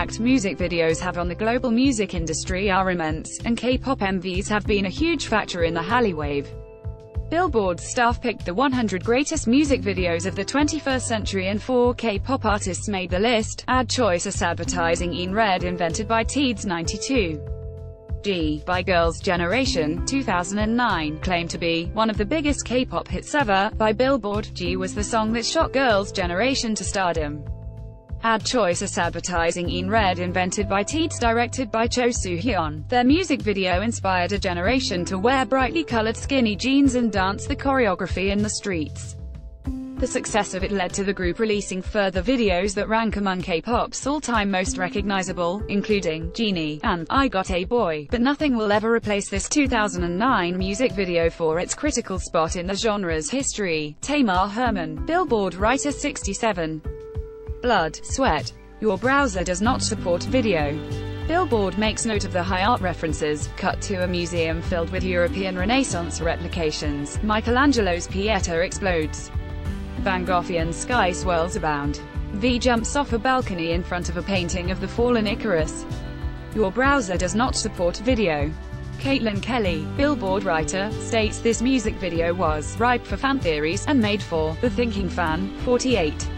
impact music videos have on the global music industry are immense, and K-pop MVs have been a huge factor in the Hallyu wave. Billboard's staff picked the 100 greatest music videos of the 21st century and four K-pop artists made the list. Ad choice as advertising in red invented by Teads 92. Gee, by Girls' Generation, 2009, claimed to be one of the biggest K-pop hits ever. By Billboard, Gee was the song that shot Girls' Generation to stardom. Ad Choice as advertising in red invented by Teads directed by Cho Soo-hyun. Their music video inspired a generation to wear brightly colored skinny jeans and dance the choreography in the streets. The success of it led to the group releasing further videos that rank among K-pop's all-time most recognizable, including Genie and I Got a Boy, but nothing will ever replace this 2009 music video for its critical spot in the genre's history. Tamar Herman, Billboard Writer 67 blood, sweat. Your browser does not support video. Billboard makes note of the high art references, cut to a museum filled with European Renaissance replications, Michelangelo's Pieta explodes, Van Goghian sky swirls abound. V jumps off a balcony in front of a painting of the fallen Icarus. Your browser does not support video. Caitlin Kelly, Billboard writer, states this music video was ripe for fan theories and made for the thinking fan. 48.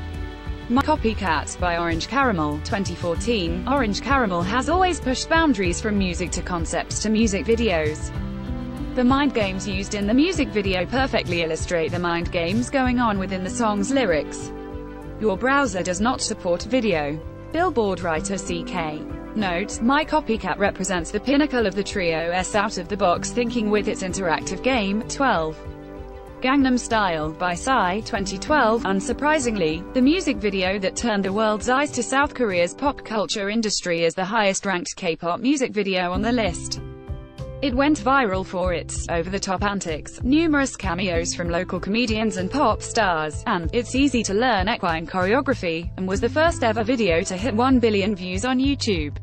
My Copycat by Orange Caramel, 2014. Orange Caramel has always pushed boundaries from music to concepts to music videos. The mind games used in the music video perfectly illustrate the mind games going on within the song's lyrics. Your browser does not support video. Billboard writer CK. Note, My Copycat represents the pinnacle of the trio's out-of-the-box thinking with its interactive game, 12. Gangnam Style by Psy 2012. Unsurprisingly, the music video that turned the world's eyes to South Korea's pop culture industry is the highest-ranked K-pop music video on the list. It went viral for its over-the-top antics, numerous cameos from local comedians and pop stars, and its easy-to-learn equine choreography, and was the first ever video to hit 1 billion views on YouTube.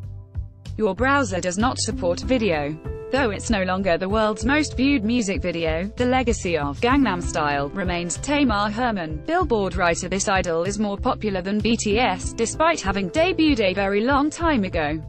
Your browser does not support video. Though it's no longer the world's most viewed music video, the legacy of Gangnam Style remains. Tamar Herman, Billboard writer This idol is more popular than BTS, despite having debuted a very long time ago.